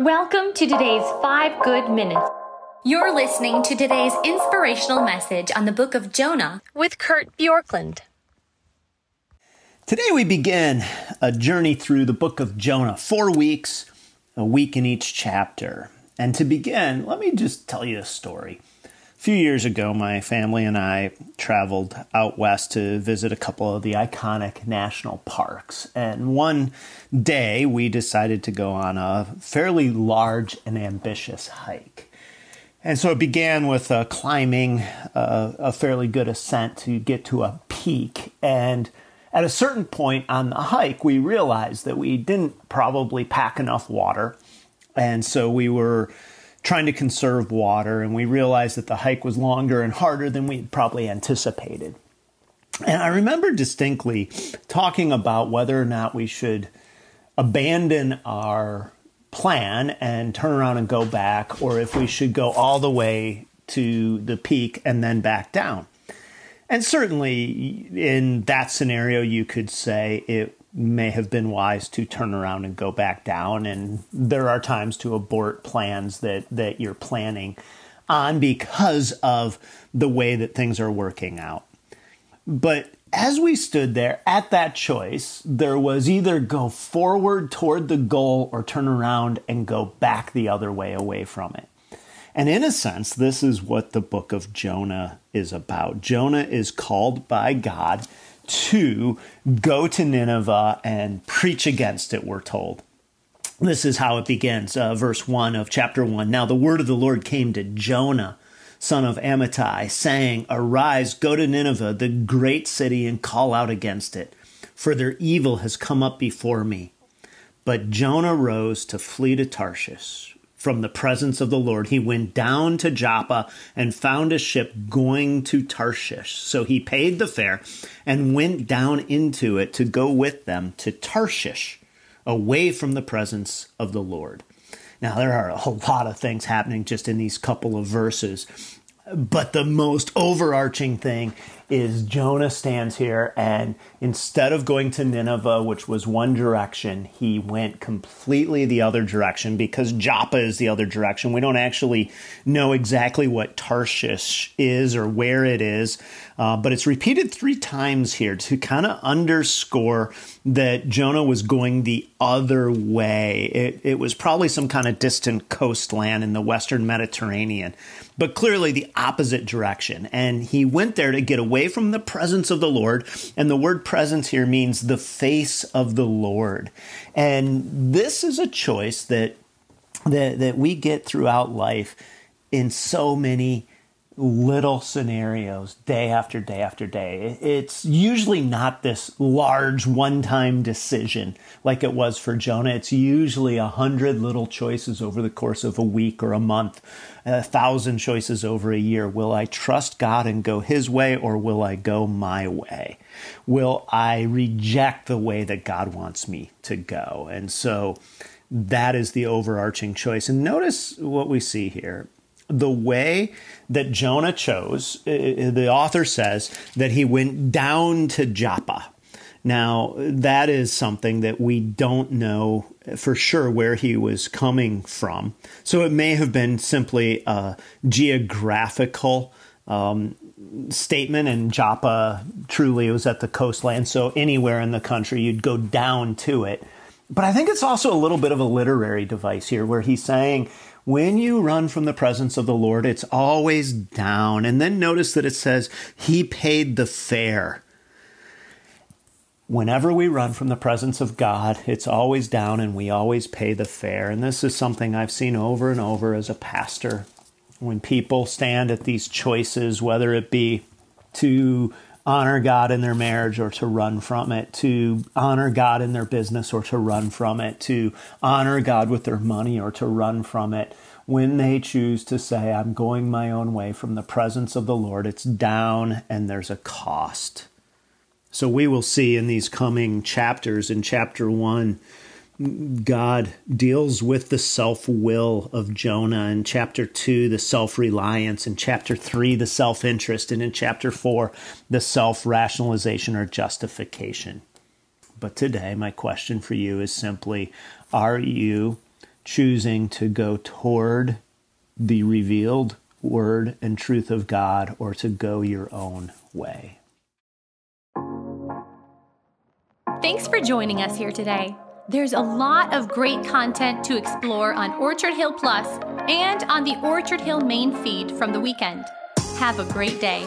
Welcome to today's Five Good Minutes. You're listening to today's inspirational message on the book of Jonah with Kurt Bjorklund. Today we begin a journey through the book of Jonah, four weeks, a week in each chapter. And to begin, let me just tell you a story. Few years ago, my family and I traveled out west to visit a couple of the iconic national parks. And one day, we decided to go on a fairly large and ambitious hike. And so it began with uh, climbing uh, a fairly good ascent to get to a peak. And at a certain point on the hike, we realized that we didn't probably pack enough water. And so we were trying to conserve water, and we realized that the hike was longer and harder than we probably anticipated. And I remember distinctly talking about whether or not we should abandon our plan and turn around and go back, or if we should go all the way to the peak and then back down. And certainly in that scenario, you could say it may have been wise to turn around and go back down. And there are times to abort plans that, that you're planning on because of the way that things are working out. But as we stood there at that choice, there was either go forward toward the goal or turn around and go back the other way away from it. And in a sense, this is what the book of Jonah is about. Jonah is called by God to go to Nineveh and preach against it, we're told. This is how it begins, uh, verse 1 of chapter 1. Now the word of the Lord came to Jonah, son of Amittai, saying, Arise, go to Nineveh, the great city, and call out against it, for their evil has come up before me. But Jonah rose to flee to Tarshish from the presence of the Lord, he went down to Joppa and found a ship going to Tarshish. So he paid the fare and went down into it to go with them to Tarshish, away from the presence of the Lord. Now, there are a lot of things happening just in these couple of verses, but the most overarching thing is Jonah stands here and instead of going to Nineveh, which was one direction, he went completely the other direction because Joppa is the other direction. We don't actually know exactly what Tarshish is or where it is, uh, but it's repeated three times here to kind of underscore that Jonah was going the other way. It, it was probably some kind of distant coastland in the Western Mediterranean, but clearly the opposite direction. And he went there to get away away from the presence of the Lord. And the word presence here means the face of the Lord. And this is a choice that that, that we get throughout life in so many little scenarios day after day after day. It's usually not this large one time decision like it was for Jonah. It's usually a hundred little choices over the course of a week or a month, a thousand choices over a year. Will I trust God and go his way or will I go my way? Will I reject the way that God wants me to go? And so that is the overarching choice. And notice what we see here the way that Jonah chose, uh, uh, the author says that he went down to Joppa. Now, that is something that we don't know for sure where he was coming from. So it may have been simply a geographical um, statement, and Joppa truly was at the coastline. So anywhere in the country, you'd go down to it. But I think it's also a little bit of a literary device here where he's saying, when you run from the presence of the Lord, it's always down. And then notice that it says, He paid the fare. Whenever we run from the presence of God, it's always down and we always pay the fare. And this is something I've seen over and over as a pastor. When people stand at these choices, whether it be to honor God in their marriage or to run from it, to honor God in their business or to run from it, to honor God with their money or to run from it. When they choose to say, I'm going my own way from the presence of the Lord, it's down and there's a cost. So we will see in these coming chapters, in chapter one, God deals with the self will of Jonah. In chapter 2, the self reliance. In chapter 3, the self interest. And in chapter 4, the self rationalization or justification. But today, my question for you is simply Are you choosing to go toward the revealed word and truth of God or to go your own way. Thanks for joining us here today. There's a lot of great content to explore on Orchard Hill Plus and on the Orchard Hill main feed from the weekend. Have a great day.